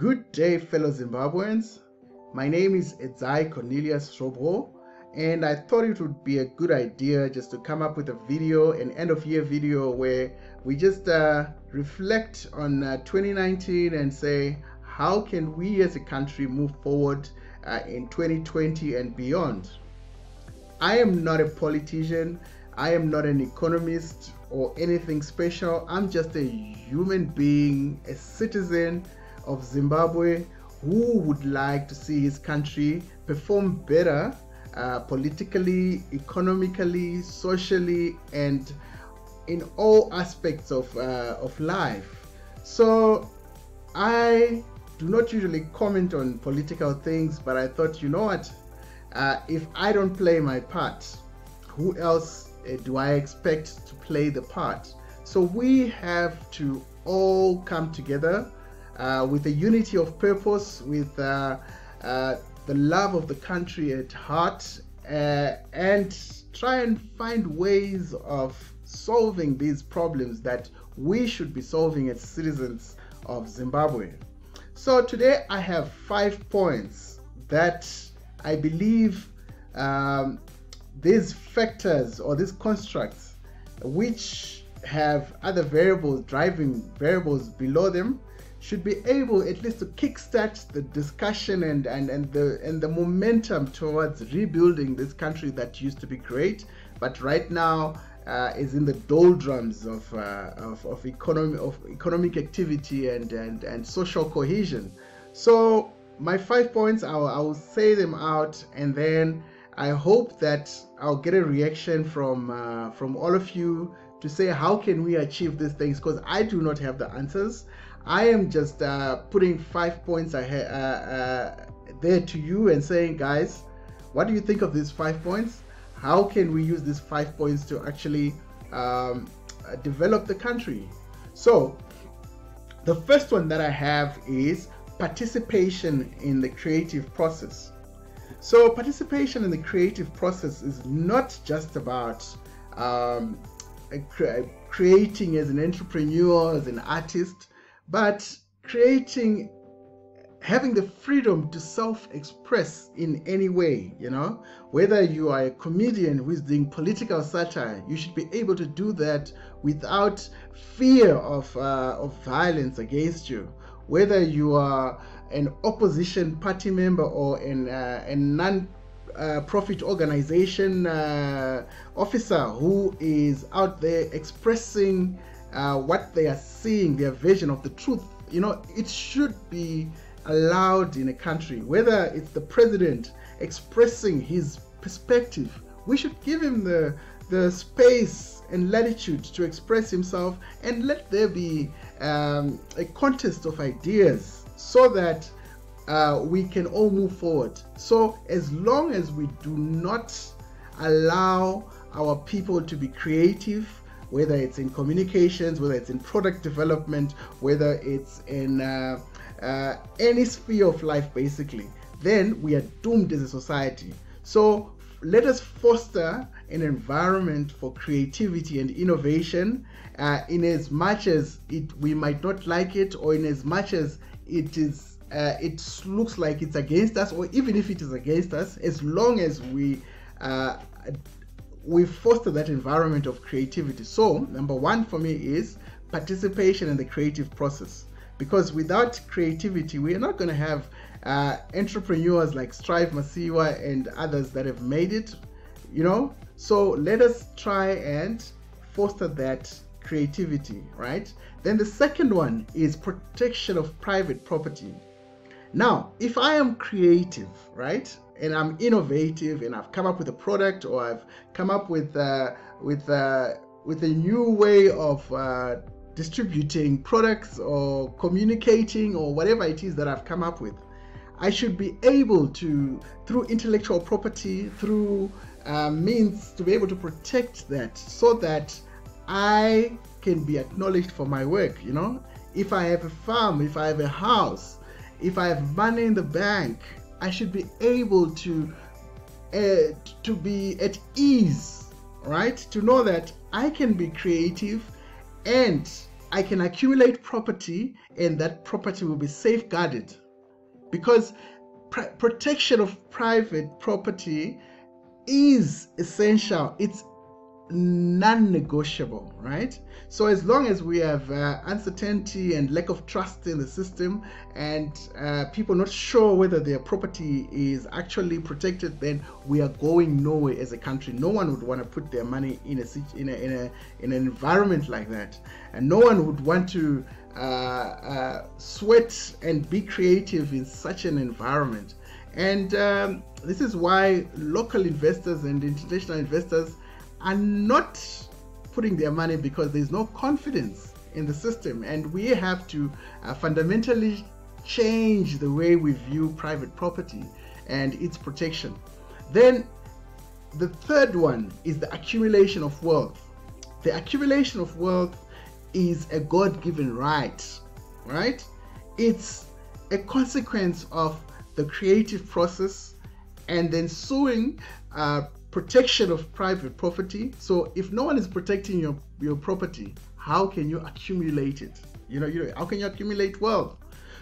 Good day, fellow Zimbabweans. My name is Edzai Cornelius Zvobwo, and I thought it would be a good idea just to come up with a video, an end of year video, where we just uh, reflect on uh, 2019 and say, how can we as a country move forward uh, in 2020 and beyond? I am not a politician, I am not an economist or anything special. I'm just a human being, a citizen of Zimbabwe who would like to see his country perform better uh, politically, economically, socially, and in all aspects of, uh, of life. So I do not usually comment on political things, but I thought, you know what? Uh, if I don't play my part, who else uh, do I expect to play the part? So we have to all come together with a unity of purpose, with uh, uh, the love of the country at heart, uh, and try and find ways of solving these problems that we should be solving as citizens of Zimbabwe. So today I have five points that I believe um, these factors or these constructs which have other variables driving variables below them should be able at least to kickstart the discussion and, and, and the and the momentum towards rebuilding this country that used to be great but right now uh, is in the doldrums of, uh, of, of, economy, of economic activity and, and, and social cohesion. So my five points, I'll, I'll say them out and then I hope that I'll get a reaction from, uh, from all of you to say how can we achieve these things because I do not have the answers. I am just uh, putting five points ahead, uh, uh, there to you and saying, guys, what do you think of these five points? How can we use these five points to actually um, develop the country? So, the first one that I have is participation in the creative process. So, participation in the creative process is not just about um, creating as an entrepreneur, as an artist, but creating having the freedom to self-express in any way you know whether you are a comedian who is doing political satire you should be able to do that without fear of uh, of violence against you. Whether you are an opposition party member or an uh, a non uh, profit organization uh, officer who is out there expressing uh, what they are seeing, their vision of the truth. You know, it should be allowed in a country, whether it's the president expressing his perspective, we should give him the the space and latitude to express himself and let there be um, a contest of ideas so that uh, we can all move forward. So, as long as we do not allow our people to be creative, whether it's in communications, whether it's in product development, whether it's in uh, uh, any sphere of life, basically, then we are doomed as a society. So let us foster an environment for creativity and innovation uh, in as much as it we might not like it or in as much as it is uh, it looks like it's against us or even if it is against us as long as we uh, we foster that environment of creativity. So, number one for me is participation in the creative process. Because without creativity, we are not going to have uh, entrepreneurs like Strive Masiyiwa and others that have made it, you know. So let us try and foster that creativity, right? Then the second one is protection of private property. Now, if I am creative, right, and I'm innovative and I've come up with a product or I've come up with uh, with uh, with a new way of uh, distributing products or communicating or whatever it is that I've come up with, I should be able to, through intellectual property, through uh, means to be able to protect that so that I can be acknowledged for my work. You know, if I have a farm, if I have a house, if I have money in the bank, I should be able to uh, to be at ease, right? To know that I can be creative and I can accumulate property and that property will be safeguarded because pr- protection of private property is essential. It's non-negotiable right? So as long as we have uh, uncertainty and lack of trust in the system and uh, people not sure whether their property is actually protected then we are going nowhere as a country. No one would want to put their money in a in a in, a, in an environment like that. And no one would want to uh, uh sweat and be creative in such an environment. And um, this is why local investors and international investors are not putting their money because there's no confidence in the system. And we have to uh, fundamentally change the way we view private property and its protection. Then the third one is the accumulation of wealth. The accumulation of wealth is a God given right, right? It's a consequence of the creative process and then suing uh, protection of private property. So if no one is protecting your, your property, how can you accumulate it? You know, you know, how can you accumulate wealth?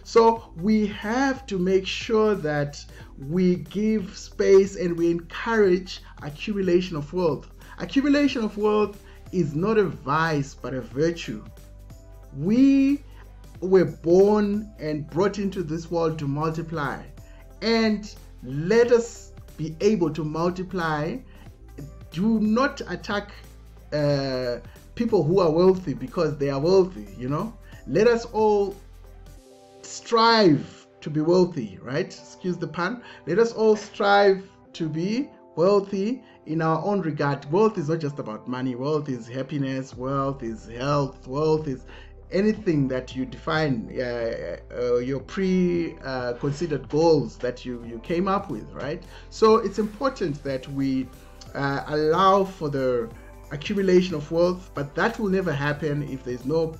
So we have to make sure that we give space and we encourage accumulation of wealth. Accumulation of wealth is not a vice but a virtue. We were born and brought into this world to multiply. And let us be able to multiply. Do not attack uh, people who are wealthy because they are wealthy, you know. Let us all strive to be wealthy, right? Excuse the pun. Let us all strive to be wealthy in our own regard. Wealth is not just about money, wealth is happiness, wealth is health, wealth is anything that you define uh, uh, your pre-considered uh, goals that you you came up with right? So it's important that we uh, allow for the accumulation of wealth but that will never happen if there's no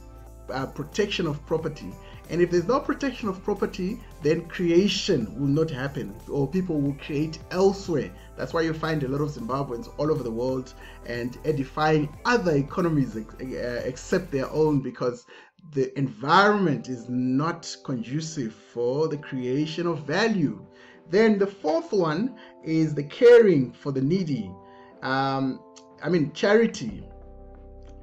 uh, protection of property. And if there's no protection of property then creation will not happen or people will create elsewhere. That's why you find a lot of zimbabweans all over the world and edifying other economies uh, except their own because the environment is not conducive for the creation of value. Then the fourth one is the caring for the needy. Um, i mean charity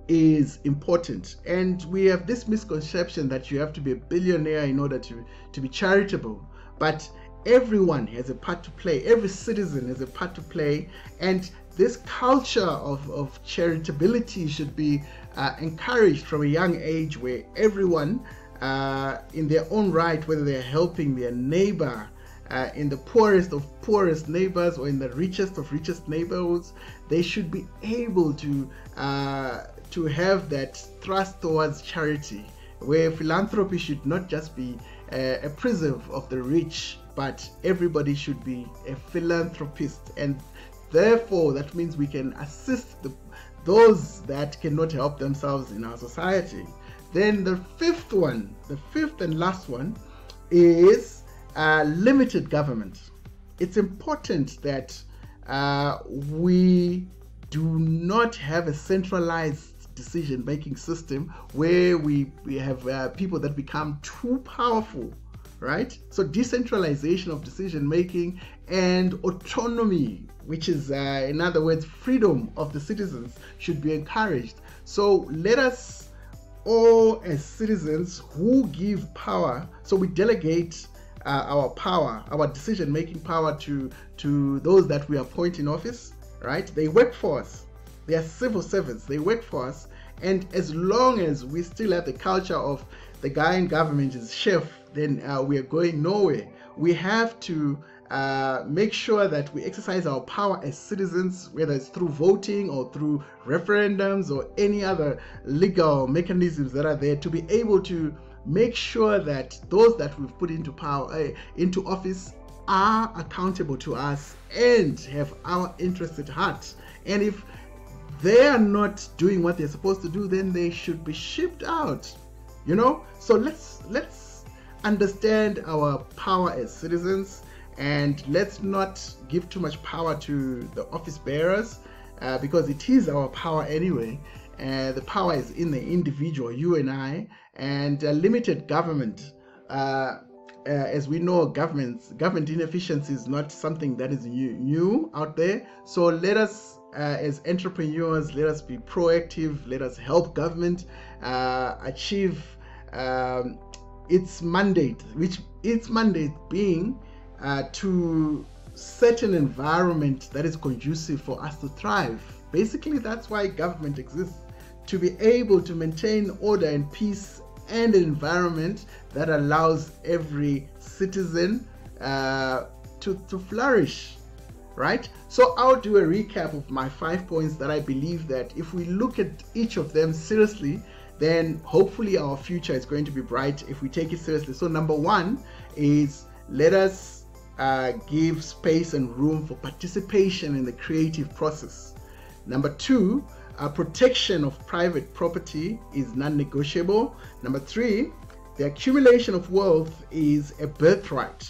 is important. And we have this misconception that you have to be a billionaire in order to to be charitable. But everyone has a part to play. Every citizen has a part to play. And this culture of, of charitability should be uh, encouraged from a young age where everyone uh, in their own right whether they're helping their neighbor uh, in the poorest of poorest neighbors or in the richest of richest neighborhoods they should be able to uh, to have that thrust towards charity, where philanthropy should not just be a, a prism of the rich, but everybody should be a philanthropist. And therefore, that means we can assist the, those that cannot help themselves in our society. Then the fifth one, the fifth and last one, is uh, limited government. It's important that uh, we do not have a centralized decision making system where we, we have uh, people that become too powerful right? So decentralization of decision making and autonomy which is uh, in other words freedom of the citizens should be encouraged. So let us all as citizens who give power so we delegate uh, our power our decision making power to to those that we appoint in office right? They work for us they are civil servants, they work for us. And as long as we still have the culture of the guy in government is chef, then uh, we are going nowhere. We have to uh, make sure that we exercise our power as citizens, whether it's through voting or through referendums or any other legal mechanisms that are there to be able to make sure that those that we've put into power, uh, into office, are accountable to us and have our interests at heart. And if they are not doing what they're supposed to do, then they should be shipped out. You know? So let's let's understand our power as citizens and let's not give too much power to the office bearers uh, because it is our power anyway Uh, the power is in the individual, you and I, and limited government. Uh, uh, as we know, governments, government inefficiency is not something that is new, new out there. So let us, uh, as entrepreneurs, let us be proactive. Let us help government uh, achieve um, its mandate, which its mandate being uh, to set an environment that is conducive for us to thrive. Basically, that's why government exists to be able to maintain order and peace and an environment that allows every citizen uh, to, to flourish right so i'll do a recap of my five points that i believe that if we look at each of them seriously then hopefully our future is going to be bright if we take it seriously so number one is let us uh, give space and room for participation in the creative process number two uh, protection of private property is non-negotiable. Number three, the accumulation of wealth is a birthright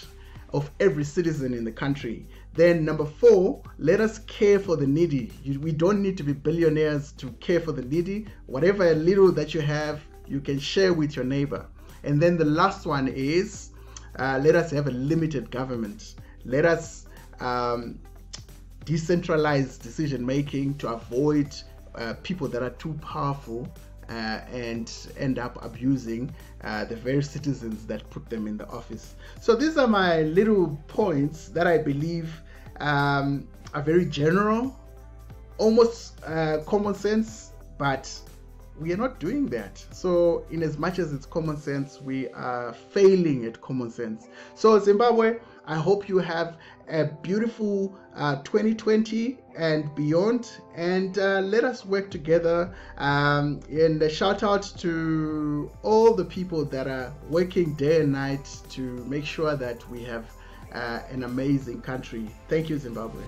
of every citizen in the country. Then number four, let us care for the needy. You, we don't need to be billionaires to care for the needy. Whatever little that you have, you can share with your neighbor. And then the last one is, uh, let us have a limited government. Let us um, decentralize decision making to avoid uh, people that are too powerful uh, and end up abusing uh, the very citizens that put them in the office. So these are my little points that I believe um, are very general, almost uh, common sense, but we are not doing that. So, in as much as it's common sense, we are failing at common sense. So, Zimbabwe, I hope you have a beautiful uh, 2020 and beyond. And uh, let us work together. Um, and a shout out to all the people that are working day and night to make sure that we have uh, an amazing country. Thank you, Zimbabwe.